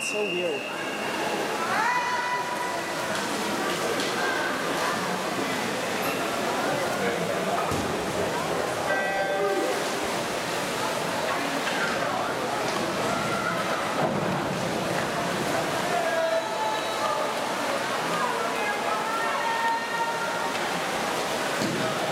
sounds so weird. Thank